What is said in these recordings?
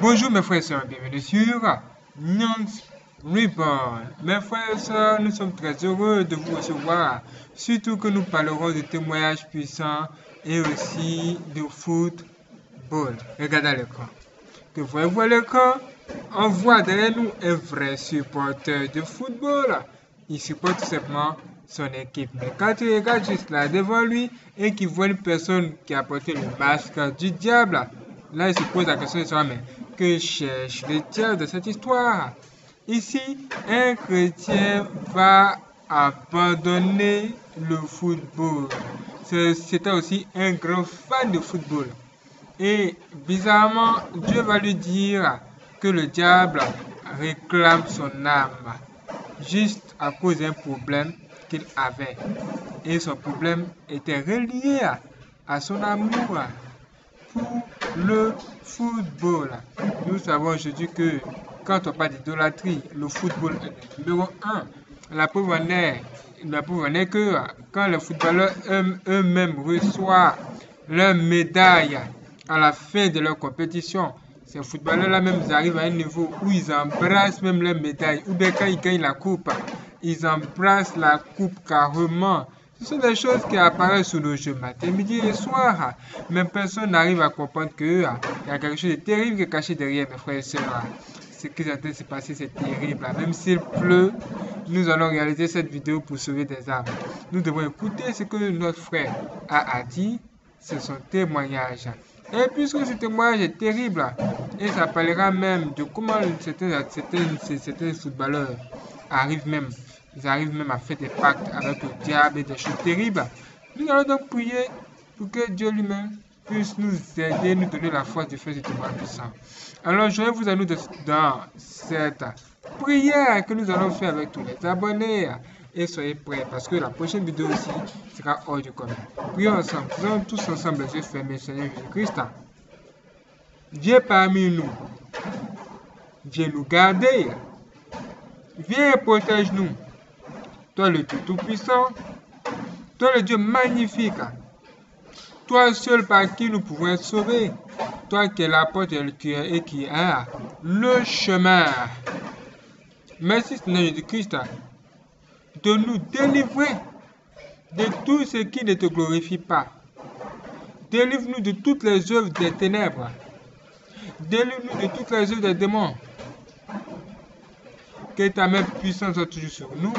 Bonjour mes frères et sœurs, bienvenue sur Nyans Reborn. Mes frères et sœurs, nous sommes très heureux de vous recevoir, surtout que nous parlerons de témoignages puissants et aussi de football. Regardez l'écran. Que voyez-vous à l'écran? On voit derrière nous un vrai supporter de football. Il supporte tout simplement son équipe. Mais quand il regarde juste là devant lui et qu'il voit une personne qui a porté le masque du diable, là il se pose la question de mais que cherche le diable de cette histoire Ici, un chrétien va abandonner le football. C'était aussi un grand fan de football. Et bizarrement, Dieu va lui dire que le diable réclame son âme juste à cause d'un problème qu'il avait. Et son problème était relié à son amour le football. Nous savons aujourd'hui que quand on parle d'idolâtrie, le football est numéro un. La preuve n'est, la preuve n'est que quand les footballeurs eux-mêmes reçoivent leur médaille à la fin de leur compétition, ces footballeurs-là même arrivent à un niveau où ils embrassent même leur médaille. Ou bien quand ils gagnent la coupe, ils embrassent la coupe carrément. Ce sont des choses qui apparaissent sur le jeu matin, midi et soir. Mais personne n'arrive à comprendre qu'il y a quelque chose de terrible qui est caché derrière mes frères et sœurs. Ce qui est en train de se passer, c'est terrible. Même s'il pleut, nous allons réaliser cette vidéo pour sauver des âmes. Nous devons écouter ce que notre frère a, dit. C'est son témoignage. Et puisque ce témoignage est terrible, et ça parlera même de comment certains footballeurs arrivent même, ils arrivent même à faire des pactes avec le diable et des choses terribles. Nous allons donc prier pour que Dieu lui-même puisse nous aider, nous donner la force de faire ce témoignage puissant. Alors, je vais vous à nous dans cette prière que nous allons faire avec tous les abonnés. Et soyez prêts parce que la prochaine vidéo aussi sera hors du commun. Prions ensemble. Faisons tous ensemble les yeux fermés, Seigneur Jésus-Christ. Viens parmi nous. Viens nous garder. Viens et protège-nous. Toi le Dieu Tout-Puissant. Toi le Dieu magnifique. Toi seul par qui nous pouvons être sauvés. Toi qui es la porte et qui est le chemin. Merci Seigneur Jésus-Christ de nous délivrer de tout ce qui ne te glorifie pas. Délivre-nous de toutes les œuvres des ténèbres. Délivre-nous de toutes les œuvres des démons. Que ta main puissante soit toujours sur nous.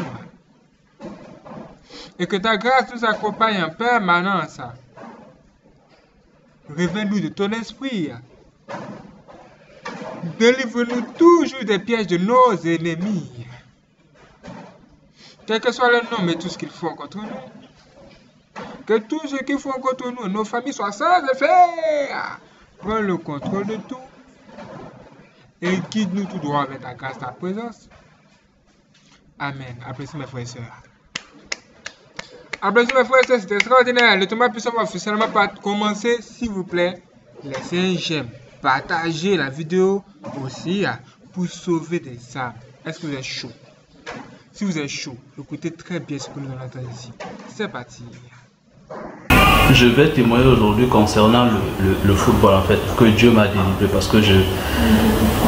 Et que ta grâce nous accompagne en permanence. Révèle-nous de ton esprit. Délivre-nous toujours des pièges de nos ennemis. Quel que soit le nom, mais tout ce qu'ils font contre nous. Que tout ce qu'ils font contre nous, nos familles soient sans effet. Prends le contrôle de tout. Et guide-nous tout droit avec ta grâce, ta présence. Amen. Apprécie mes frères et sœurs. Apprécie mes frères et sœurs, c'est extraordinaire. Le tournoi puissant va officiellement commencer. S'il vous plaît, laissez un j'aime. Partagez la vidéo aussi pour sauver des âmes. Est-ce que vous êtes chaud? Si vous êtes chaud, écoutez très bien ce que nous allons entendre ici. C'est parti. Je vais témoigner aujourd'hui concernant le, football en fait, que Dieu m'a délivré parce que je,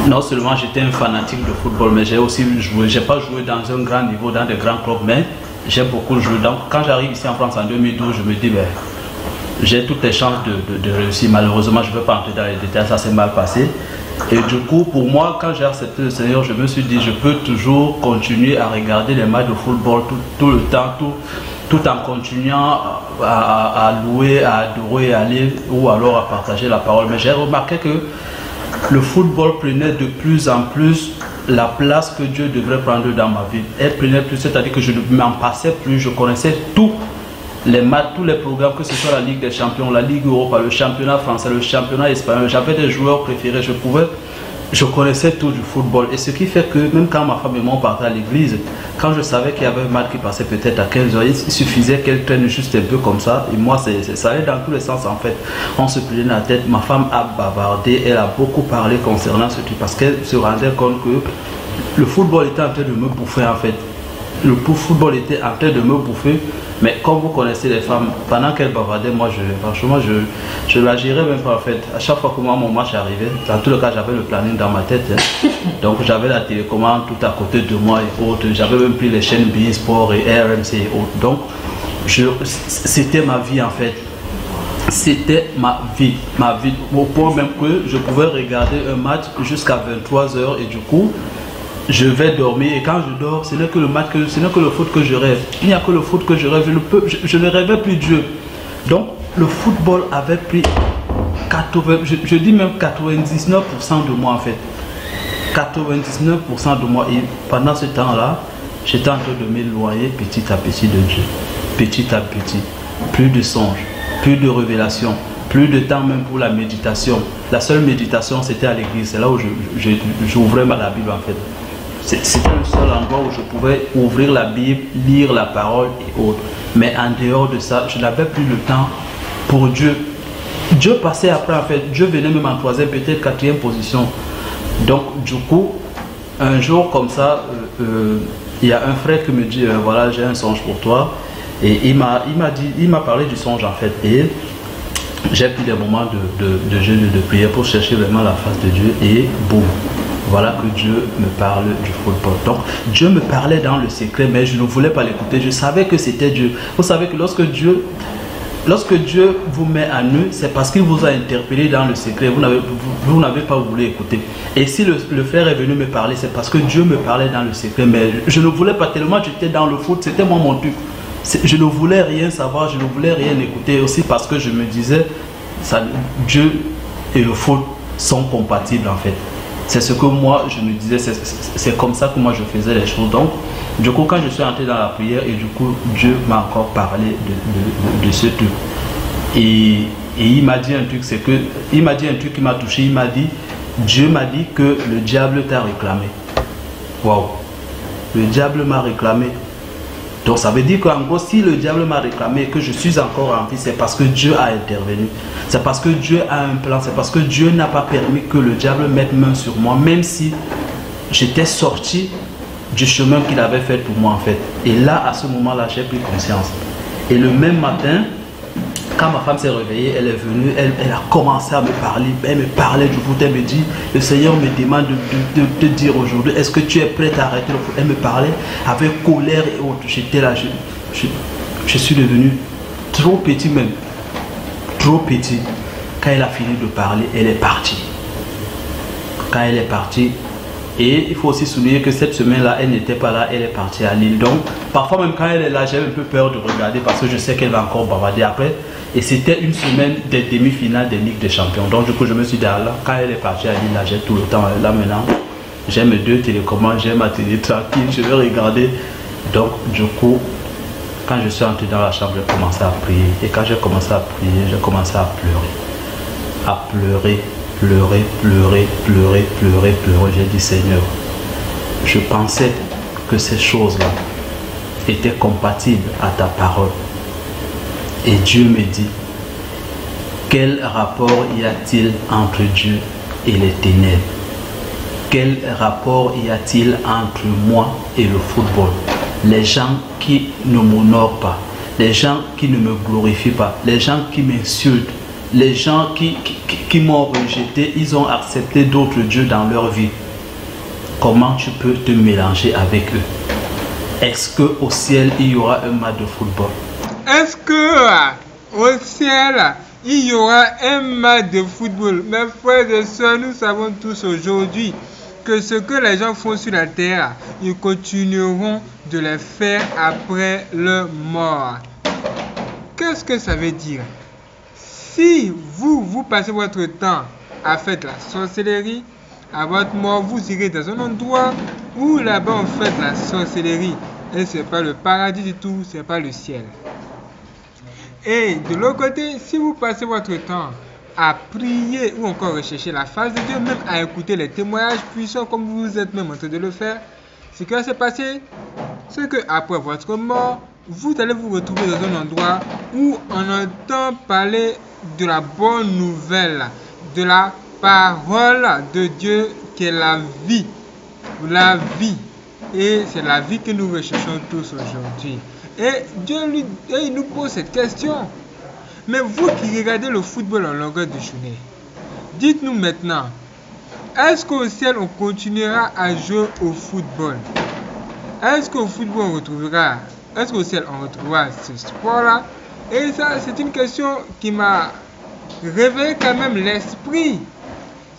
non seulement j'étais un fanatique de football, mais j'ai aussi joué, j'ai pas joué dans un grand niveau, dans des grands clubs, mais j'ai beaucoup joué. Donc quand j'arrive ici en France en 2012, je me dis, ben, j'ai toutes les chances de, réussir. Malheureusement, je ne veux pas entrer dans les détails, ça s'est mal passé. Et du coup, pour moi, quand j'ai accepté le Seigneur, je me suis dit, je peux toujours continuer à regarder les matchs de football tout, le temps, tout, tout en continuant à, louer, à adorer, à aller ou alors à partager la parole. Mais j'ai remarqué que le football prenait de plus en plus la place que Dieu devrait prendre dans ma vie. Elle prenait plus, c'est-à-dire que je ne m'en passais plus, je connaissais tout les matchs, tous les programmes, que ce soit la Ligue des Champions, la Ligue Europa, le championnat français, le championnat espagnol, j'avais des joueurs préférés, je pouvais, je connaissais tout du football. Et ce qui fait que même quand ma femme et moi partaient à l'église, quand je savais qu'il y avait un match qui passait peut-être à 15 heures, il suffisait qu'elle traîne juste un peu comme ça. Et moi, ça allait dans tous les sens en fait. On se pliait la tête. Ma femme a bavardé, elle a beaucoup parlé concernant ce truc parce qu'elle se rendait compte que le football était en train de me bouffer en fait. Le football était en train de me bouffer. Mais comme vous connaissez les femmes, pendant qu'elles bavardaient, moi, je, franchement, je, je la gérais même pas en fait. À chaque fois que moi, mon match arrivait, dans tout le cas, j'avais le planning dans ma tête. Hein. Donc, j'avais la télécommande tout à côté de moi et autres. J'avais même pris les chaînes BI Sport et RMC et autres. Donc, c'était ma vie en fait. C'était ma vie, ma vie, au point même que je pouvais regarder un match jusqu'à 23h et du coup, je vais dormir et quand je dors, ce n'est que le match, ce n'est que le foot que je rêve. Il n'y a que le foot que je rêve. Je ne, je, rêvais plus Dieu. Donc, le football avait pris 80, je, dis même 99% de moi en fait. 99% de moi. Et pendant ce temps-là, j'étais en train de m'éloigner petit à petit de Dieu. Petit à petit. Plus de songes, plus de révélations, plus de temps même pour la méditation. La seule méditation, c'était à l'église. C'est là où j'ouvrais la Bible en fait. C'était le seul endroit où je pouvais ouvrir la Bible, lire la parole et autres. Mais en dehors de ça, je n'avais plus le temps pour Dieu. Dieu passait après, en fait, Dieu venait même en troisième, peut-être quatrième position. Donc, du coup, un jour comme ça, euh, euh, il y a un frère qui me dit, euh, voilà, j'ai un songe pour toi. Et il m'a parlé du songe en fait. Et j'ai pris des moments de, de, de jeûne et de prière pour chercher vraiment la face de Dieu. Et boum, voilà que Dieu me parle du football. Donc Dieu me parlait dans le secret, mais je ne voulais pas l'écouter. Je savais que c'était Dieu. Vous savez que lorsque Dieu, lorsque Dieu vous met à nu, c'est parce qu'il vous a interpellé dans le secret. Vous n'avez, vous, pas voulu écouter. Et si le, frère est venu me parler, c'est parce que Dieu me parlait dans le secret. Mais je ne voulais pas tellement, j'étais dans le foot, c'était moi mon truc. Je ne voulais rien savoir, je ne voulais rien écouter aussi parce que je me disais, Dieu et le foot sont compatibles en fait. C'est ce que moi, je me disais, c'est comme ça que moi je faisais les choses. Donc, du coup, quand je suis entré dans la prière, et du coup, Dieu m'a encore parlé de, de, ce truc. Et, et il m'a dit un truc, c'est que, il m'a dit un truc qui m'a touché, il m'a dit, Dieu m'a dit que le diable t'a réclamé. Waouh! Le diable m'a réclamé. Donc ça veut dire qu'en gros, si le diable m'a réclamé que je suis encore en vie, c'est parce que Dieu a intervenu. C'est parce que Dieu a un plan. C'est parce que Dieu n'a pas permis que le diable mette main sur moi, même si j'étais sorti du chemin qu'il avait fait pour moi en fait. Et là, à ce moment-là, j'ai pris conscience. Et le même matin, quand ma femme s'est réveillée, elle est venue, elle, a commencé à me parler. Elle me parlait du foot. Elle me dit Le Seigneur me demande de te dire aujourd'hui est-ce que tu es prête à arrêter le foot Elle me parlait avec colère et autres. J'étais là, je, je, suis devenu trop petit même. Trop petit. Quand elle a fini de parler, elle est partie. Quand elle est partie, et il faut aussi souligner que cette semaine-là, elle n'était pas là, elle est partie à Lille. Donc, parfois même quand elle est là, j'ai un peu peur de regarder parce que je sais qu'elle va encore bavarder après. Et c'était une semaine des demi-finales des Ligues des Champions. Donc, du coup, je me suis dit, là, quand elle est partie à Lille, là, j'ai tout le temps. Là, maintenant, j'ai mes deux télécommandes, j'ai ma télé tranquille, je vais regarder. Donc, du coup, quand je suis entré dans la chambre, j'ai commencé à prier. Et quand j'ai commencé à prier, j'ai commencé à pleurer. À pleurer pleurer, pleurer, pleurer, pleurer, pleurer. J'ai dit Seigneur, je pensais que ces choses-là étaient compatibles à ta parole. Et Dieu me dit, quel rapport y a-t-il entre Dieu et les ténèbres? Quel rapport y a-t-il entre moi et le football? Les gens qui ne m'honorent pas, les gens qui ne me glorifient pas, les gens qui m'insultent, les gens qui, m'ont rejeté, ils ont accepté d'autres dieux dans leur vie. Comment tu peux te mélanger avec eux? Est-ce que au ciel il y aura un match de football? Est-ce que au ciel il y aura un match de football? Mes frères et sœurs, nous savons tous aujourd'hui que ce que les gens font sur la terre, ils continueront de le faire après leur mort. Qu'est-ce que ça veut dire? Si vous, vous passez votre temps à faire de la sorcellerie, à votre mort, vous irez dans un endroit où là-bas on fait de la sorcellerie. Et ce n'est pas le paradis du tout, ce n'est pas le ciel. Et de l'autre côté, si vous passez votre temps à prier ou encore rechercher la face de Dieu, même à écouter les témoignages puissants comme vous êtes même en train de le faire, ce qui va se passer, c'est que après votre mort, vous allez vous retrouver dans un endroit où on entend parler de la bonne nouvelle, de la parole de Dieu qui est la vie. La vie. Et c'est la vie que nous recherchons tous aujourd'hui. Et Dieu lui, il nous pose cette question. Mais vous qui regardez le football en longueur de journée, dites-nous maintenant, est-ce qu'au ciel on continuera à jouer au football? Est-ce qu'au football on retrouvera, est-ce qu'au ciel on retrouvera ce sport-là? Et ça, c'est une question qui m'a réveillé quand même l'esprit.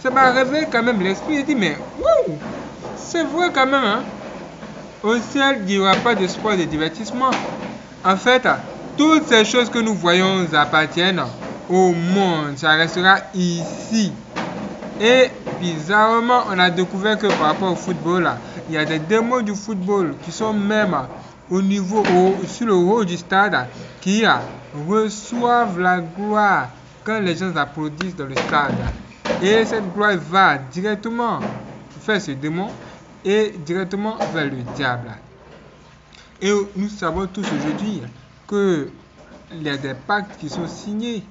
Ça m'a réveillé quand même l'esprit. J'ai dit, mais wow, c'est vrai quand même. Hein? Au ciel, il n'y aura pas de sport de divertissement. En fait, toutes ces choses que nous voyons appartiennent au monde. Ça restera ici. Et bizarrement, on a découvert que par rapport au football, il y a des démons du football qui sont même au niveau, sur le haut du stade, qui reçoivent la gloire quand les gens applaudissent dans le stade. Et cette gloire va directement vers ce démon et directement vers le diable. Et nous savons tous aujourd'hui qu'il y a des pactes qui sont signés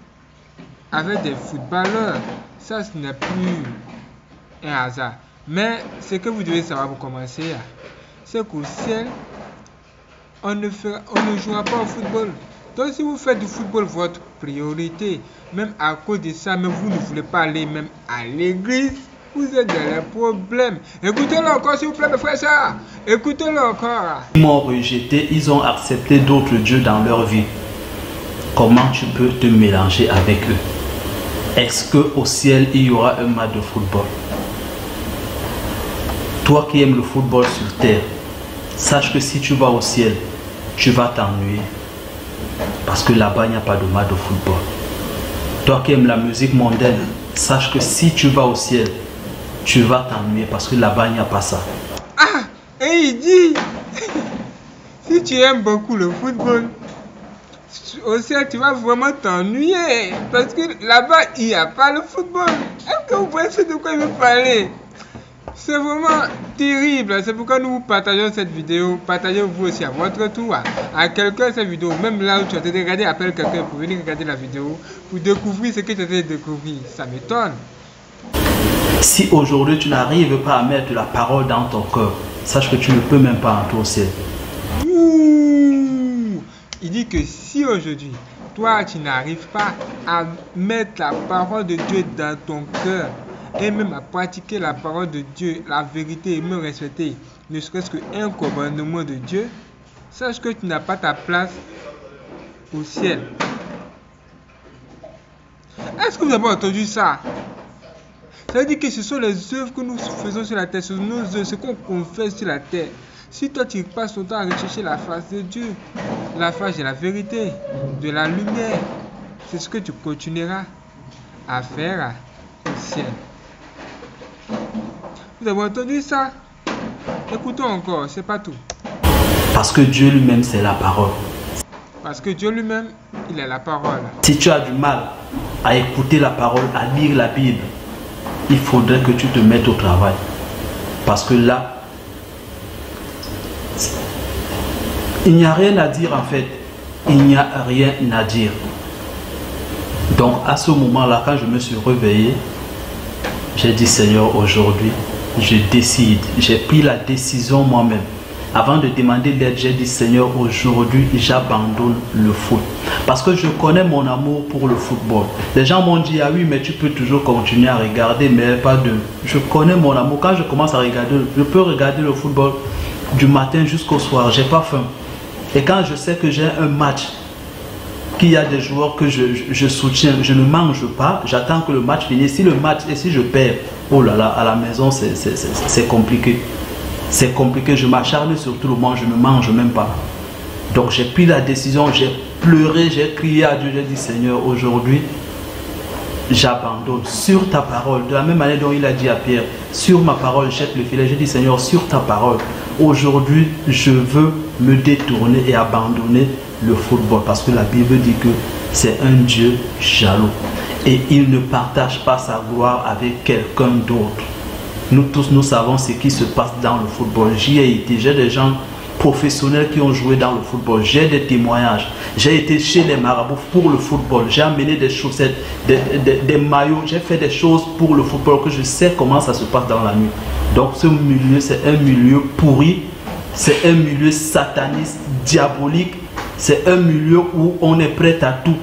avec des footballeurs. Ça, ce n'est plus un hasard. Mais ce que vous devez savoir pour commencer, c'est qu'au ciel, on ne, on ne jouera pas au football. Donc si vous faites du football votre priorité, même à cause de ça, même vous ne voulez pas aller même à l'église, vous êtes dans les problèmes. Écoutez-le encore, s'il vous plaît, mes frères. Écoutez-le encore. Ils m'ont rejeté, ils ont accepté d'autres dieux dans leur vie. Comment tu peux te mélanger avec eux? Est-ce qu'au ciel, il y aura un match de football? Toi qui aimes le football sur terre, sache que si tu vas au ciel, tu vas t'ennuyer. Parce que là-bas, il n'y a pas de match de football. Toi qui aimes la musique mondaine, sache que si tu vas au ciel, tu vas t'ennuyer parce que là-bas, il n'y a pas ça. Ah, et il dit, si tu aimes beaucoup le football, au ciel, tu vas vraiment t'ennuyer. Parce que là-bas, il n'y a pas le football. Est-ce que vous voyez de quoi il veut parler? C'est vraiment terrible. C'est pourquoi nous partageons cette vidéo. Partagez-vous aussi à votre tour à quelqu'un cette vidéo. Même là où tu as été regardé, appelle quelqu'un pour venir regarder la vidéo pour découvrir ce que tu as découvrir. Ça m'étonne. Si aujourd'hui tu n'arrives pas à mettre la parole dans ton cœur, sache que tu ne peux même pas entrer au ciel. Il dit que si aujourd'hui, toi, tu n'arrives pas à mettre la parole de Dieu dans ton cœur et même à pratiquer la parole de Dieu, la vérité et me respecter, ne serait-ce qu'un commandement de Dieu, sache que tu n'as pas ta place au ciel. Est-ce que vous avez entendu ça? Ça veut dire que ce sont les œuvres que nous faisons sur la terre, ce sont nos œuvres, ce qu'on confesse sur la terre. Si toi tu passes ton temps à rechercher la face de Dieu, la face de la vérité, de la lumière, c'est ce que tu continueras à faire au ciel. Vous avez entendu ça? Écoutons encore, c'est pas tout. Parce que Dieu lui-même, c'est la parole. Parce que Dieu lui-même, il est la parole. Si tu as du mal à écouter la parole, à lire la Bible, il faudrait que tu te mettes au travail. Parce que là, Il n'y a rien à dire en fait. Il n'y a rien à dire. Donc à ce moment-là, quand je me suis réveillé, j'ai dit Seigneur, aujourd'hui, je décide. J'ai pris la décision moi-même. Avant de demander l'aide, j'ai dit Seigneur, aujourd'hui, j'abandonne le foot. Parce que je connais mon amour pour le football. Les gens m'ont dit, ah oui, mais tu peux toujours continuer à regarder, mais pas de... Je connais mon amour. Quand je commence à regarder, je peux regarder le football du matin jusqu'au soir. J'ai pas faim. Et quand je sais que j'ai un match, qu'il y a des joueurs que je, soutiens, je ne mange pas, j'attends que le match finisse. Si le match, et si je perds, oh là là, à la maison, c'est compliqué. C'est compliqué, je m'acharne sur tout le monde, je ne mange même pas. Donc j'ai pris la décision, j'ai pleuré, j'ai crié à Dieu, j'ai dit Seigneur, aujourd'hui, j'abandonne sur ta parole. De la même manière dont il a dit à Pierre, sur ma parole, jette le filet. J'ai dit Seigneur, sur ta parole, aujourd'hui, je veux me détourner et abandonner le football. Parce que la Bible dit que c'est un Dieu jaloux. Et il ne partage pas sa gloire avec quelqu'un d'autre. Nous tous, nous savons ce qui se passe dans le football. J'y ai été, j'ai des gens professionnels qui ont joué dans le football. J'ai des témoignages. J'ai été chez les marabouts pour le football. J'ai amené des chaussettes, des, maillots. J'ai fait des choses pour le football que je sais comment ça se passe dans la nuit. Donc ce milieu, c'est un milieu pourri c'est un milieu sataniste, diabolique. C'est un milieu où on est prêt à tout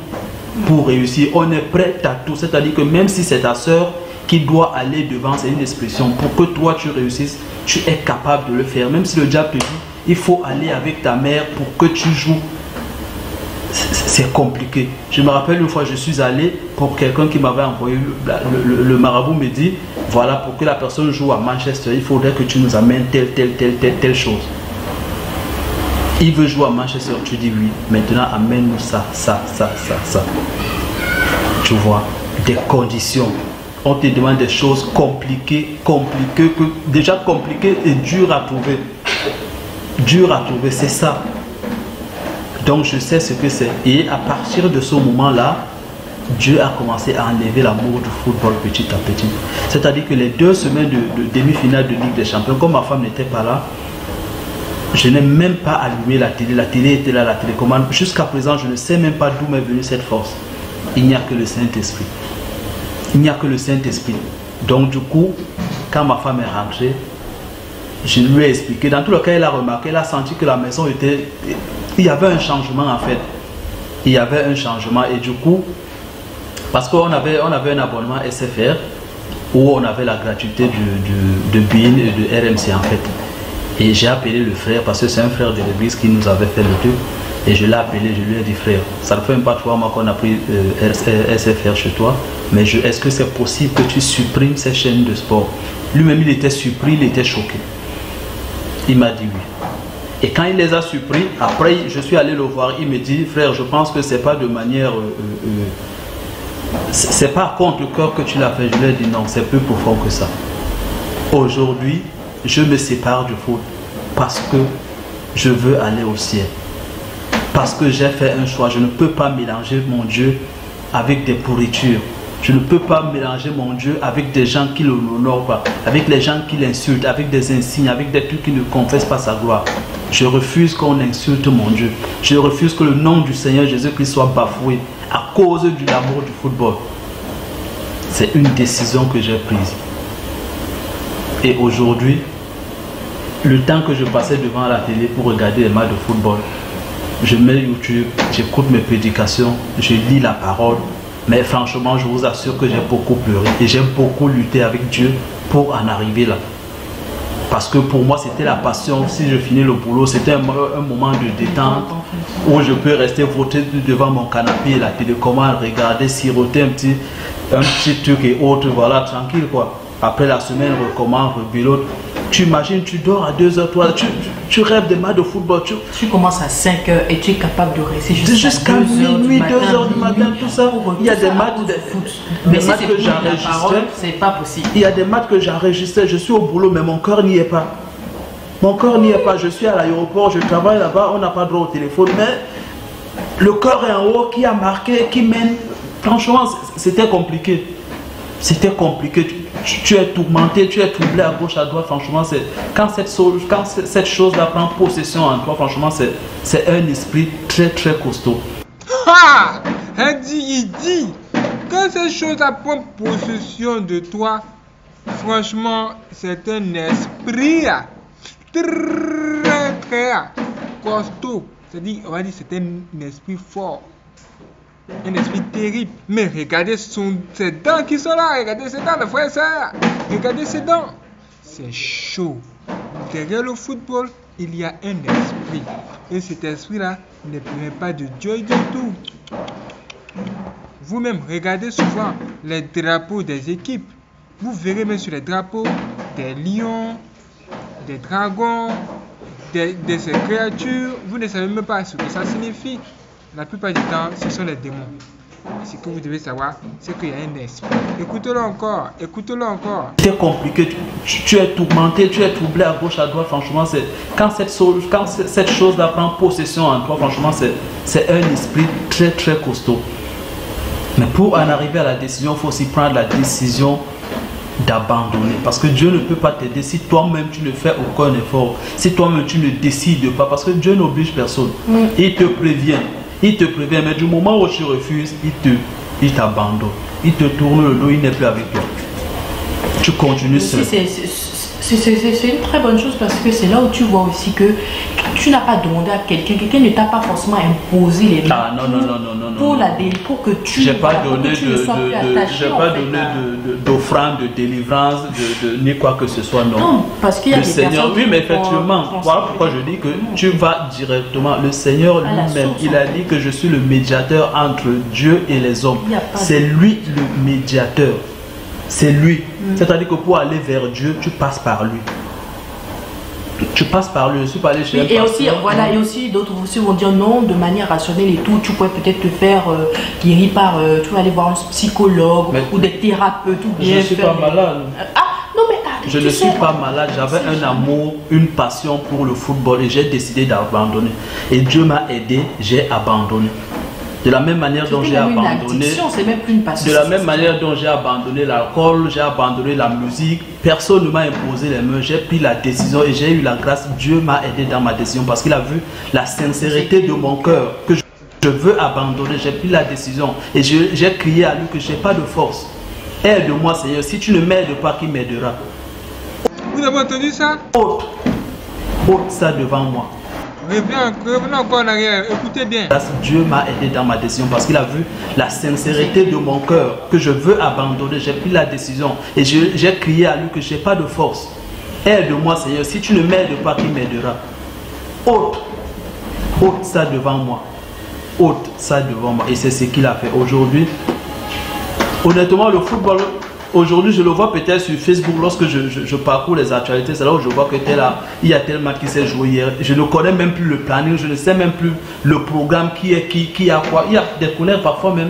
pour réussir. On est prêt à tout. C'est-à-dire que même si c'est ta soeur qui doit aller devant, c'est une expression. Pour que toi tu réussisses, tu es capable de le faire. Même si le diable te dit, il faut aller avec ta mère pour que tu joues. C'est compliqué. Je me rappelle une fois, je suis allé pour quelqu'un qui m'avait envoyé, le, le, marabout me dit, voilà, pour que la personne joue à Manchester, il faudrait que tu nous amènes telle, telle, telle, telle, telle chose. Il veut jouer à Manchester, tu dis oui. Maintenant, amène-nous ça, ça, ça, ça, ça. Tu vois, des conditions. On te demande des choses compliquées, compliquées, déjà compliquées et dures à trouver. Dur à trouver, c'est ça. Donc je sais ce que c'est. Et à partir de ce moment-là, Dieu a commencé à enlever l'amour du football petit à petit. C'est-à-dire que les deux semaines de, de demi-finale de Ligue des Champions, comme ma femme n'était pas là, je n'ai même pas allumé la télé. La télé était là, la télécommande. Jusqu'à présent, je ne sais même pas d'où m'est venue cette force. Il n'y a que le Saint-Esprit. Il n'y a que le Saint-Esprit. Donc du coup, quand ma femme est rentrée, je lui ai expliqué. Dans tout le cas, elle a remarqué, elle a senti que la maison était... Il y avait un changement en fait. Il y avait un changement. Et du coup, parce qu'on avait, on avait un abonnement SFR où on avait la gratuité de BIN et de RMC en fait. Et j'ai appelé le frère parce que c'est un frère de l'église qui nous avait fait le truc. Et je l'ai appelé, je lui ai dit frère, ça ne fait même pas trois mois qu'on a pris euh, SFR chez toi, mais est-ce que c'est possible que tu supprimes ces chaînes de sport? Lui-même il était surpris, il était choqué. Il m'a dit oui. Et quand il les a supprimés, après je suis allé le voir, il me dit frère, je pense que c'est pas de manière... Euh, euh, c'est pas contre le cœur que tu l'as fait. Je lui ai dit non, c'est plus profond que ça. Aujourd'hui, je me sépare du foot parce que je veux aller au ciel. Parce que j'ai fait un choix. Je ne peux pas mélanger mon Dieu avec des pourritures. Je ne peux pas mélanger mon Dieu avec des gens qui ne l'honorent pas, avec les gens qui l'insultent, avec des insignes, avec des trucs qui ne confessent pas sa gloire. Je refuse qu'on insulte mon Dieu. Je refuse que le nom du Seigneur Jésus-Christ soit bafoué à cause de l'amour du football. C'est une décision que j'ai prise. Et aujourd'hui, le temps que je passais devant la télé pour regarder les matchs de football, je mets YouTube, j'écoute mes prédications, je lis la parole. Mais franchement, je vous assure que j'ai beaucoup pleuré et j'ai beaucoup lutté avec Dieu pour en arriver là. Parce que pour moi, c'était la passion. Si je finis le boulot, c'était un, moment de détente où je peux rester voter devant mon canapé, la télécommande, regarder, siroter un petit, un petit truc et autre, voilà, tranquille quoi. Après la semaine, recommence, rebelote. Tu imagines, tu dors à 2h, toi, tu, tu, rêves de matchs de football. Tu, tu commences à 5h et tu es capable de rester jusqu'à minuit, 2h du matin, tout ça. Il y a des matchs de foot. Matchs que. C'est pas possible. Il y a des matchs que j'enregistre, je suis au boulot, mais mon corps n'y est pas. Mon corps n'y est pas. Je suis à l'aéroport, je travaille là-bas, on n'a pas droit au téléphone, mais le corps est en haut qui a marqué, qui mène. Franchement, c'était compliqué. C'était compliqué tu, es tourmenté, tu es troublé à gauche, à droite, franchement, c'est quand cette, quand cette chose-là prend possession en toi, franchement, c'est un esprit très très costaud. Ha! Il dit, il dit, quand cette chose-là prend possession de toi, franchement, c'est un esprit très très costaud. C'est-à-dire, on va dire, c'est un esprit fort un esprit terrible. Mais regardez son, ses dents qui sont là. Regardez ses dents, le frère ça. Regardez ses dents. C'est chaud. Derrière le football, il y a un esprit. Et cet esprit-là ne permet pas de Dieu du tout. Vous-même, regardez souvent les drapeaux des équipes. Vous verrez même sur les drapeaux des lions, des dragons, de, de ces créatures. Vous ne savez même pas ce que ça signifie. La plupart du temps, ce sont les démons. Ce que vous devez savoir, c'est qu'il y a un esprit. Écoutez-le encore, écoutez-le encore. C'est compliqué, tu, es tourmenté, tu es troublé à gauche, à droite. Franchement, c'est quand cette, quand cette chose-là prend possession en toi, franchement, c'est un esprit très très costaud. Mais pour en arriver à la décision, il faut aussi prendre la décision d'abandonner. Parce que Dieu ne peut pas t'aider si toi-même tu ne fais aucun effort. Si toi-même tu ne décides pas. Parce que Dieu n'oblige personne. Il te prévient. Il te prévient, mais du moment où tu refuses, il te, il t'abandonne. Il te tourne le dos, il n'est plus avec toi. Tu continues seul. C'est une très bonne chose parce que c'est là où tu vois aussi que tu n'as pas demandé à quelqu'un, quelqu'un ne t'a pas forcément imposé les mains ah, non, non, non, non, non, pour, la pour que tu n'ai pas donné d'offrande de, délivrance de, ni quoi que ce soit non. Non, parce qu'il y a le Seigneur, oui, mais effectivement, voilà pourquoi je dis que tu vas directement. Le Seigneur lui-même, il a dit que je suis le médiateur entre Dieu et les hommes. C'est lui le médiateur. C'est lui. Mm. C'est-à-dire que pour aller vers Dieu, tu passes par lui. Tu passes par lui, je suis pas allé chez Et aussi, voilà, et aussi d'autres aussi vont dire non, de manière rationnelle et tout, tu pourrais peut-être te faire euh, guérir par, euh, tu vas aller voir un psychologue ou des thérapeutes ou bien. Je ne suis pas malade. Ah, non, mais Je ne suis pas malade, j'avais un amour, une passion pour le football et j'ai décidé d'abandonner. Et Dieu m'a aidé, j'ai abandonné. De la même manière dont j'ai abandonné. de la même manière dont j'ai abandonné l'alcool, j'ai abandonné la musique. Personne ne m'a imposé les mains. J'ai pris la décision et j'ai eu la grâce. Dieu m'a aidé dans ma décision parce qu'il a vu la sincérité de mon cœur que je veux abandonner. J'ai pris la décision et j'ai crié à lui que je n'ai pas de force. Aide-moi, Seigneur. Si tu ne m'aides pas, qui m'aidera? Vous avez entendu ça? Ôte. Ôte ça devant moi. Revenons encore en arrière, écoutez bien. Dieu m'a aidé dans ma décision parce qu'il a vu la sincérité de mon cœur que je veux abandonner. J'ai pris la décision et j'ai crié à lui que je n'ai pas de force. Aide-moi Seigneur, si tu ne m'aides pas, qui m'aidera? Ôte, ôte ça devant moi. Ôte ça devant moi. Et c'est ce qu'il a fait aujourd'hui. Honnêtement, le football, Aujourd'hui, je le vois peut-être sur Facebook lorsque je, parcours les actualités. C'est là où je vois que là, il y a tel match qui s'est joué hier. Je ne connais même plus le planning, je ne sais même plus le programme qui est qui, qui a quoi. Il y a des connaissances parfois même.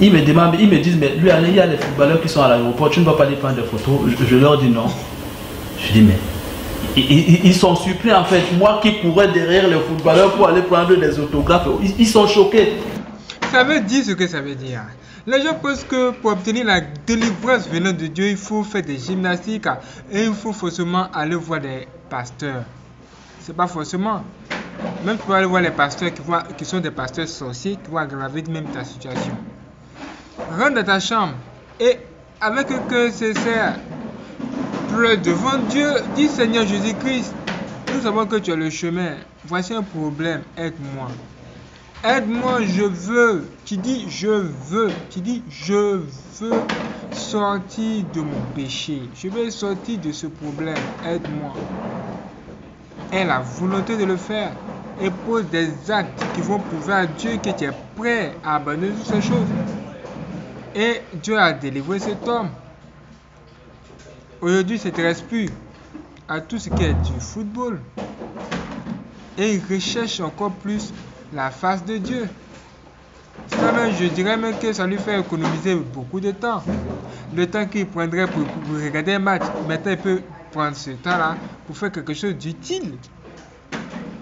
Ils me demandent, ils me disent, mais lui, il y a les footballeurs qui sont à l'aéroport, tu ne vas pas aller prendre des photos. Je, leur dis non. Je dis, mais ils, sont surpris en fait. Moi qui courais derrière les footballeurs pour aller prendre des autographes, ils sont choqués. Ça veut dire ce que ça veut dire. Les gens pensent que pour obtenir la délivrance venant de Dieu, il faut faire des gymnastiques et il faut forcément aller voir des pasteurs. C'est pas forcément. Même tu peux aller voir les pasteurs qui, sont des pasteurs sorciers qui vont aggraver même ta situation. Rentre dans ta chambre et avec un cœur sincère, pleure devant Dieu. Dis Seigneur Jésus-Christ, nous savons que tu as le chemin. Voici un problème, aide-moi. Aide-moi, je veux. Tu dis je veux. Tu dis je veux sortir de mon péché. Je veux sortir de ce problème. Aide-moi. Aie la volonté de le faire. Et pose des actes qui vont prouver à Dieu que tu es prêt à abandonner toutes ces choses. Et Dieu a délivré cet homme. Aujourd'hui, ne s'intéresse plus à tout ce qui est du football. Et il recherche encore plus la face de Dieu. je dirais même que ça lui fait économiser beaucoup de temps. Le temps qu'il prendrait pour, regarder un match, maintenant il peut prendre ce temps-là pour faire quelque chose d'utile.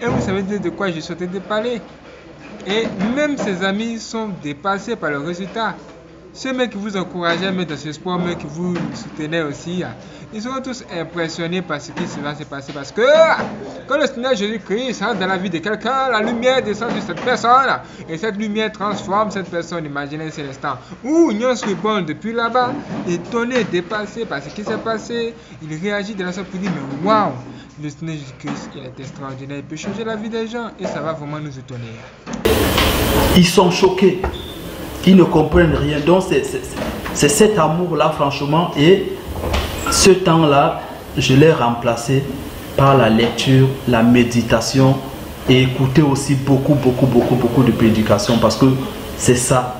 Et vous savez de quoi je souhaitais de parler. Et même ses amis sont dépassés par le résultat. Ceux mecs qui vous encourageaient mais dans ce sport, mais qui vous soutenaient aussi, hein, ils seront tous impressionnés par ce qui va se passer. Parce que quand le Seigneur Jésus-Christ entre dans la vie de quelqu'un, la lumière descend sur cette personne. Et cette lumière transforme cette personne. Imaginez cet instant où Union bon depuis là-bas, étonné, dépassé par ce qui s'est passé, il réagit de la sorte pour dire Mais waouh, le Seigneur Jésus-Christ, est extraordinaire. Il peut changer la vie des gens et ça va vraiment nous étonner. Ils sont choqués ils ne comprennent rien. Donc c'est cet amour-là, franchement, et ce temps-là, je l'ai remplacé par la lecture, la méditation et écouter aussi beaucoup, beaucoup, beaucoup, beaucoup de prédications parce que c'est ça.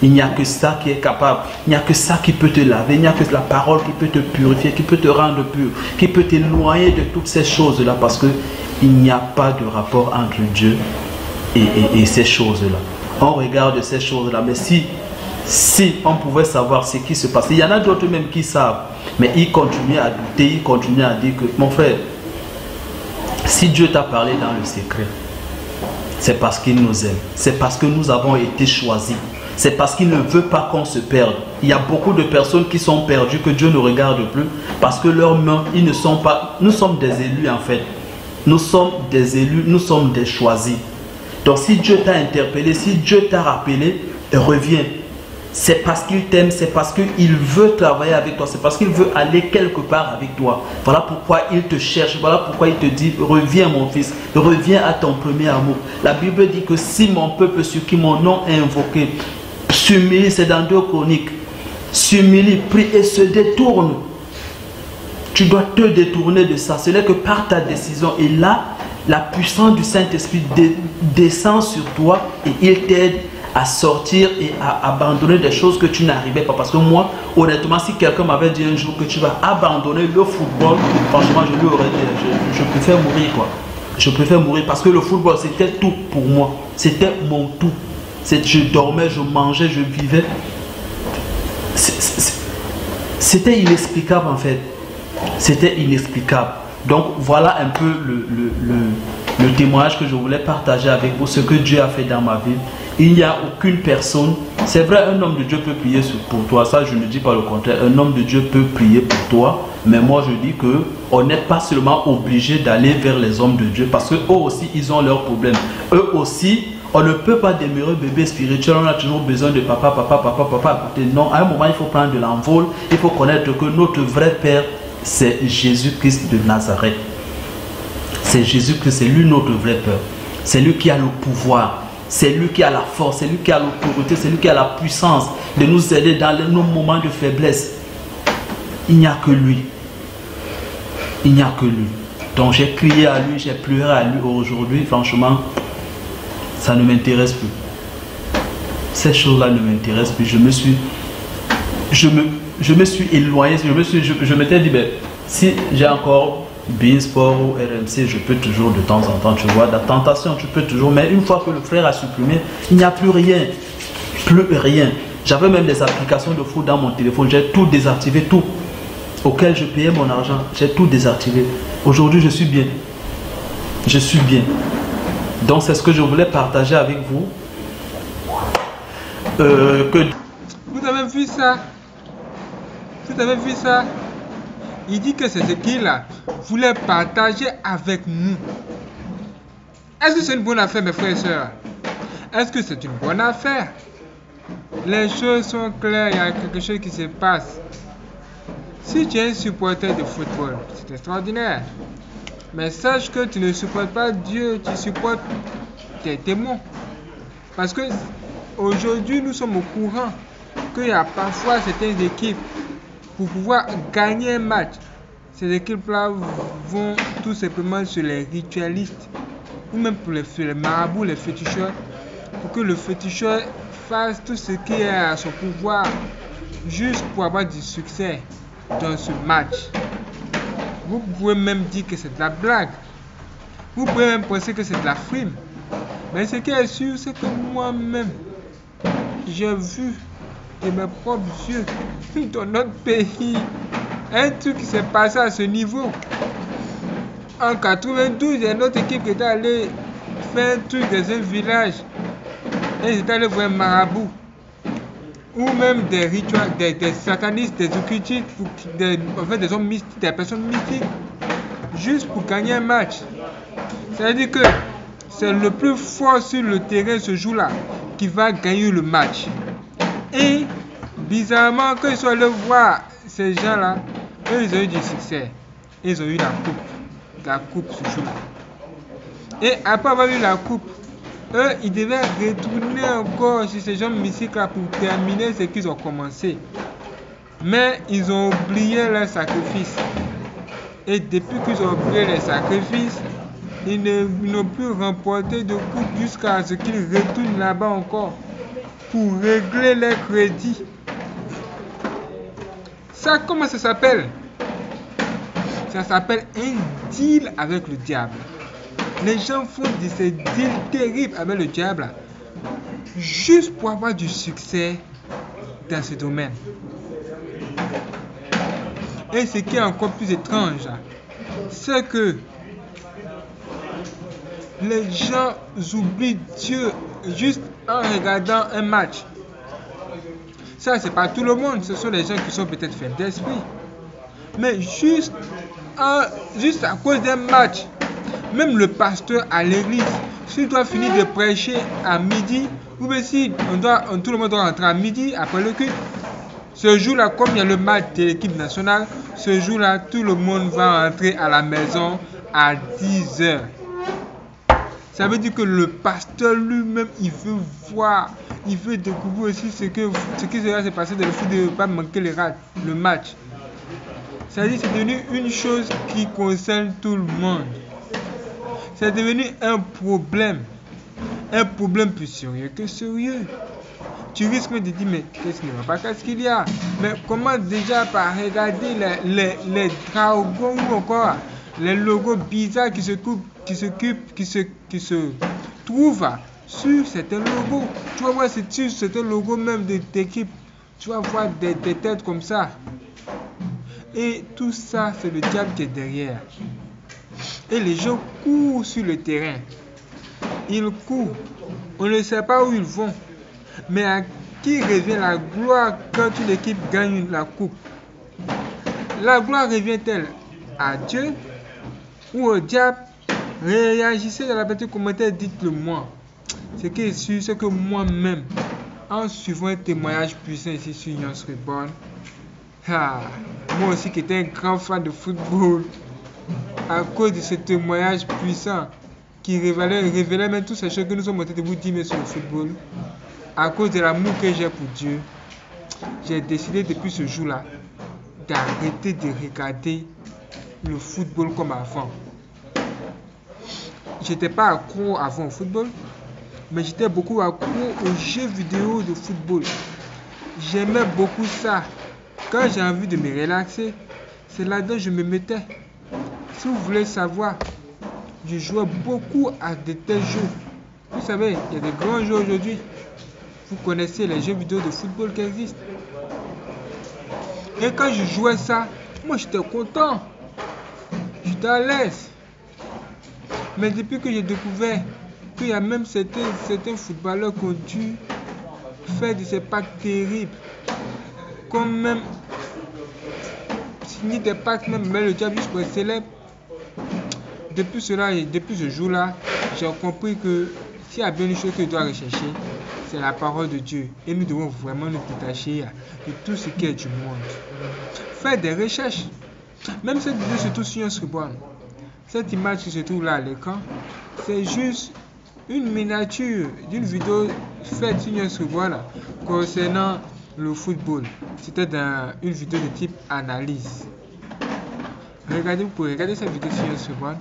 Il n'y a que ça qui est capable. Il n'y a que ça qui peut te laver. Il n'y a que la parole qui peut te purifier, qui peut te rendre pur, qui peut t'éloigner de toutes ces choses-là parce que il n'y a pas de rapport entre Dieu et ces choses-là on regarde ces choses-là. Mais si, si on pouvait savoir ce qui se passe, il y en a d'autres même qui savent, mais ils continuent à douter, ils continuent à dire que, mon frère, si Dieu t'a parlé dans le secret, c'est parce qu'il nous aime, c'est parce que nous avons été choisis. C'est parce qu'il ne veut pas qu'on se perde. Il y a beaucoup de personnes qui sont perdues que Dieu ne regarde plus parce que leurs mains, ils ne sont pas. Nous sommes des élus en fait. Nous sommes des élus, nous sommes des choisis. Donc si Dieu t'a interpellé, si Dieu t'a rappelé, reviens. c'est parce qu'il t'aime, c'est parce qu'il veut travailler avec toi, c'est parce qu'il veut aller quelque part avec toi. Voilà pourquoi il te cherche, voilà pourquoi il te dit, reviens mon fils, reviens à ton premier amour. La Bible dit que si mon peuple sur qui mon nom est invoqué s'humilie, c'est dans deux chroniques, s'humilie, prie et se détourne, tu dois te détourner de ça. Ce n'est que par ta décision. Et là, la puissance du Saint-Esprit descend sur toi et il t'aide à sortir et à abandonner des choses que tu n'arrivais pas. Parce que moi, honnêtement, si quelqu'un m'avait dit un jour que tu vas abandonner le football, franchement, je lui aurais dit, je, préfère mourir quoi. Je préfère mourir parce que le football, c'était tout pour moi. C'était mon tout. Je dormais, je mangeais, je vivais. C'était inexplicable en fait. C'était inexplicable. Donc voilà un peu le, le, témoignage que je voulais partager avec vous, ce que Dieu a fait dans ma vie. Il n'y a aucune personne, c'est vrai, un homme de Dieu peut prier pour toi, ça je ne dis pas le contraire, un homme de Dieu peut prier pour toi, mais moi je dis que on n'est pas seulement obligé d'aller vers les hommes de Dieu parce qu'eux aussi ils ont leurs problèmes. Eux aussi, on ne peut pas demeurer bébé spirituel, on a toujours besoin de papa, papa, papa, papa côté. Non, à un moment il faut prendre de l'envol, il faut connaître que notre vrai Père c'est Jésus-Christ de Nazareth. C'est Jésus-Christ, c'est lui notre vrai Père. C'est lui qui a le pouvoir. C'est lui qui a la force, c'est lui qui a l'autorité, c'est lui qui a la puissance de nous aider dans nos moments de faiblesse. Il n'y a que lui. Il n'y a que lui. Donc j'ai crié à lui, j'ai pleuré à lui aujourd'hui. Franchement, ça ne m'intéresse plus. Ces choses-là ne m'intéressent plus. Je me suis, je me, je me suis éloigné. Je me suis, je, m'étais dit, ben, si j'ai encore Beansport ou RMC, je peux toujours de temps en temps, tu vois, la tentation, tu peux toujours. Mais une fois que le frère a supprimé, il n'y a plus rien. Plus rien. J'avais même des applications de foot dans mon téléphone. J'ai tout désactivé, tout. Auquel je payais mon argent. J'ai tout désactivé. Aujourd'hui, je suis bien. Je suis bien. Donc, c'est ce que je voulais partager avec vous. Euh. Vous avez vu ça? Vous avez vu ça? Il dit que c'est ce qu'il voulait partager avec nous. Est-ce que c'est une bonne affaire, mes frères et sœurs? Est-ce que c'est une bonne affaire? Les choses sont claires, il y a quelque chose qui se passe. Si tu es un supporter de football, c'est extraordinaire. Mais sache que tu ne supportes pas Dieu, tu supportes tes démons. Parce que aujourd'hui, nous sommes au courant qu'il y a parfois certaines équipes pour pouvoir gagner un match, ces équipes-là vont tout simplement sur les ritualistes ou même pour les, les marabouts, les féticheurs, pour que le féticheur fasse tout ce qui est à son pouvoir juste pour avoir du succès dans ce match. Vous pouvez même dire que c'est de la blague. Vous pouvez même penser que c'est de la frime. Mais ce qui est sûr, c'est que moi-même, j'ai vu de mes propres yeux dans notre pays un truc s'est passé à ce niveau. En 92, il y a notre équipe qui est allée faire un truc dans un village. Et ils étaient allés voir un marabout. Ou même des rituels, des, satanistes, des occultistes, des, fait, des hommes mystiques, des personnes mystiques. Juste pour gagner un match. C'est-à-dire que c'est le plus fort sur le terrain ce jour-là qui va gagner le match. Et bizarrement, quand ils sont allés voir ces gens-là, eux, ils ont eu du succès. Ils ont eu la coupe. La coupe jour-là. Et après avoir eu la coupe, eux, ils devaient retourner encore sur ces gens mystiques-là pour terminer ce qu'ils ont commencé. Mais ils ont oublié leur sacrifice. Et depuis qu'ils ont oublié les sacrifices, ils n'ont plus remporté de coupe jusqu'à ce qu'ils retournent là-bas encore pour régler les crédits. Ça, comment ça s'appelle? Ça s'appelle un deal avec le diable. Les gens font des deals terribles avec le diable juste pour avoir du succès dans ce domaine. Et ce qui est encore plus étrange, c'est que les gens oublient Dieu juste en regardant un match. Ça, c'est pas tout le monde. Ce sont les gens qui sont peut-être faibles d'esprit. Mais juste, juste à cause d'un match, même le pasteur à l'église, s'il doit finir de prêcher à midi Ou bien si on doit, tout le monde doit rentrer à midi après le culte, ce jour-là, comme il y a le match de l'équipe nationale, ce jour-là, tout le monde va rentrer à la maison à 10 heures. Ça veut dire que le pasteur lui-même, il veut voir, il veut découvrir aussi ce, que, ce qui va se passer dans le foot, de ne pas manquer le match. Ça veut dire que c'est devenu une chose qui concerne tout le monde. C'est devenu un problème. Un problème plus sérieux que sérieux. Tu risques de dire, mais qu'est-ce qu'il va pas, qu'est-ce qu'il y a? Mais comment déjà par regarder les, les, les dragons ou encore les logos bizarres qui se coupent qui s'occupe, qui se, qui se trouve sur certains logos. Tu vas voir sur certains logos même de. Tu vas voir des têtes comme ça. Et tout ça, c'est le diable qui est derrière. Et les gens courent sur le terrain. Ils courent. On ne sait pas où ils vont. Mais à qui revient la gloire quand une équipe gagne la coupe? La gloire revient-elle à Dieu ou au diable? Réagissez dans la partie commentaire, dites-le moi. Ce qui est sûr, c'est que moi-même, en suivant un témoignage puissant ici sur Nyons Reborn, ah, moi aussi qui étais un grand fan de football, à cause de ce témoignage puissant qui révélait, révélait même toutes ces choses que nous sommes en train de vous dire sur le football, à cause de l'amour que j'ai pour Dieu, j'ai décidé depuis ce jour-là d'arrêter de regarder le football comme avant j'étais pas accro avant au football, mais j'étais beaucoup accro aux jeux vidéo de football. J'aimais beaucoup ça. Quand j'ai envie de me relaxer, c'est là-dedans que je me mettais. Si vous voulez savoir, je jouais beaucoup à de tels jeux. Vous savez, il y a des grands jeux aujourd'hui. Vous connaissez les jeux vidéo de football qui existent. Et quand je jouais ça, moi j'étais content. J'étais à l'aise. Mais depuis que j'ai découvert qu'il y a même certains, certains footballeurs qui ont dû faire de ces packs terribles, comme même signer des packs, même mais le diable juste pour être célèbre. Depuis cela et depuis ce jour-là, j'ai compris que s'il y a bien une chose que je dois rechercher, c'est la parole de Dieu. Et nous devons vraiment nous détacher de tout ce qui est du monde. Faire des recherches. Même cette vidéo, surtout sur un cette image qui se trouve là à l'écran, c'est juste une miniature d'une vidéo faite sur voilà, concernant le football. C'était une vidéo de type analyse. Regardez, vous pouvez regarder cette vidéo sur Youtube.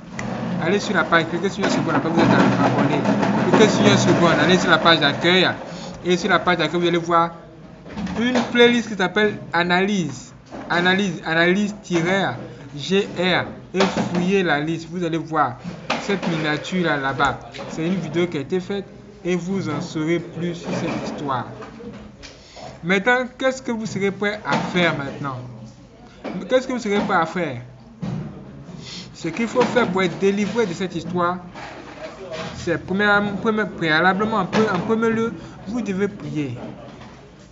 Allez sur la page, cliquez sur Youtube, après vous êtes abonné. Cliquez sur Youtube, allez sur la page d'accueil. Et sur la page d'accueil, vous allez voir une playlist qui s'appelle Analyse. Analyse, analyse-GR et fouillez la liste. Vous allez voir cette miniature là là-bas. C'est une vidéo qui a été faite et vous en saurez plus sur cette histoire. Maintenant, qu'est-ce que vous serez prêt à faire maintenant? Qu'est-ce que vous serez prêt à faire? Ce qu'il faut faire pour être délivré de cette histoire, c'est préalablement, en premier lieu, vous devez prier.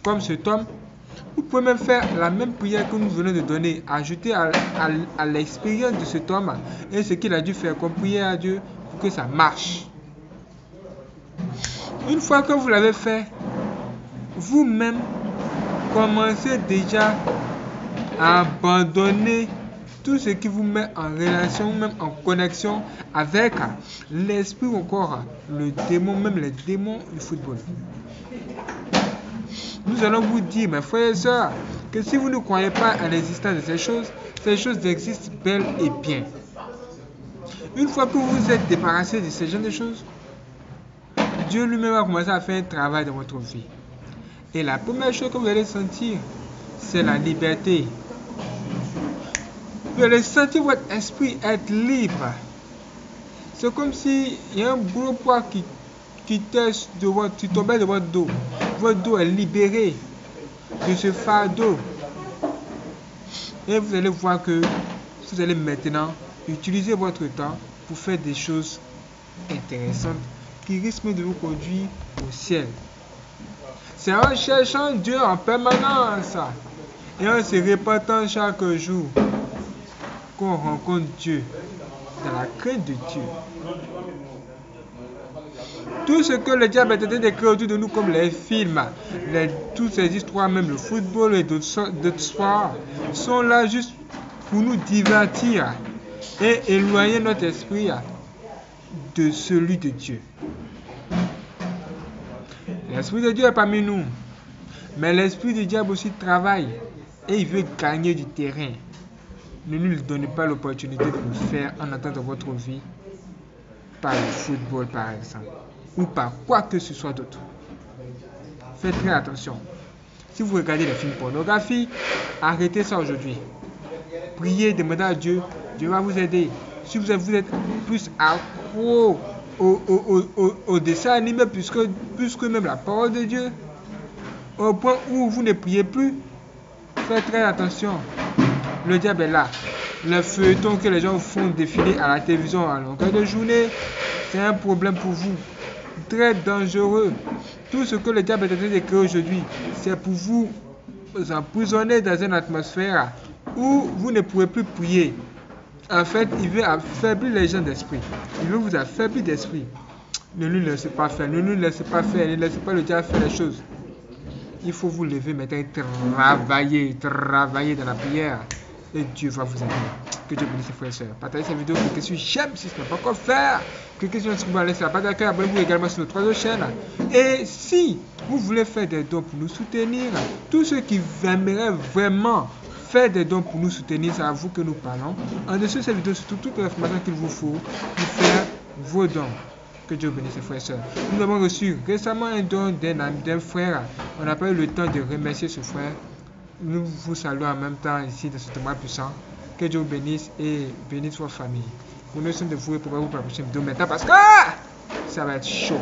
Comme cet homme, vous pouvez même faire la même prière que nous venons de donner, ajouter à, l'expérience de cet homme et ce qu'il a dû faire comme prière à Dieu pour que ça marche. Une fois que vous l'avez fait, vous-même commencez déjà à abandonner tout ce qui vous met en relation, même en connexion avec l'esprit ou encore le démon, même les démons du football. Nous allons vous dire, mes frères et sœurs, que si vous ne croyez pas à l'existence de ces choses, ces choses existent bel et bien. Une fois que vous êtes débarrassé de ces genre de choses, Dieu lui-même va commencer à faire un travail dans votre vie. Et la première chose que vous allez sentir, c'est la liberté. Vous allez sentir votre esprit être libre. C'est comme s'il y a un gros poids qui, qui, de votre, qui tombait de votre dos votre dos est libéré de ce fardeau. Et vous allez voir que vous allez maintenant utiliser votre temps pour faire des choses intéressantes qui risquent de vous conduire au ciel. C'est en cherchant Dieu en permanence et en se répétant chaque jour qu'on rencontre Dieu dans la crainte de Dieu. Tout ce que le diable en train d'écrire autour de nous, comme les films, toutes ces histoires, même le football et d'autres sports, sont là juste pour nous divertir et éloigner notre esprit de celui de Dieu. L'Esprit de Dieu est parmi nous. Mais l'Esprit du diable aussi travaille et il veut gagner du terrain. Ne lui donnez pas l'opportunité de le faire en attendant votre vie par le football par exemple ou par quoi que ce soit d'autre. Faites très attention. Si vous regardez les films pornographiques, arrêtez ça aujourd'hui. Priez, demandez à Dieu, Dieu va vous aider. Si vous êtes, plus accro au, au, dessin animé plus que, plus que même la parole de Dieu, au point où vous ne priez plus, faites très attention. Le diable est là. Le feuilleton que les gens font défiler à la télévision à longueur de journée, c'est un problème pour vous. Très dangereux. Tout ce que le diable est en train de aujourd'hui, c'est pour vous emprisonner dans une atmosphère où vous ne pouvez plus prier. En fait, il veut affaiblir les gens d'esprit. Il veut vous affaiblir d'esprit. Ne lui laissez pas faire. Ne lui laissez pas faire. Ne laissez pas le diable faire les choses. Il faut vous lever maintenant et travailler. Travailler dans la prière. Et Dieu va vous aider. Que Dieu bénisse ses frères et sœurs. Partagez cette vidéo, cliquez sur j'aime si ce n'est pas encore fait. Cliquez sur notre laisser la page d'accueil. Abonnez-vous également sur nos trois autres chaînes. Et si vous voulez faire des dons pour nous soutenir, tous ceux qui aimeraient vraiment faire des dons pour nous soutenir, c'est à vous que nous parlons. En dessous de cette vidéo, surtout toutes les informations qu'il vous faut pour faire vos dons. Que Dieu bénisse ses frères et sœurs. Nous avons reçu récemment un don d'un frère. On n'a pas eu le temps de remercier ce frère. Nous vous saluons en même temps ici de ce témoin puissant. Que Dieu vous bénisse et bénisse votre famille. Nous sommes de vous et pour vous prochaine vidéo maintenant parce que ça va être chaud.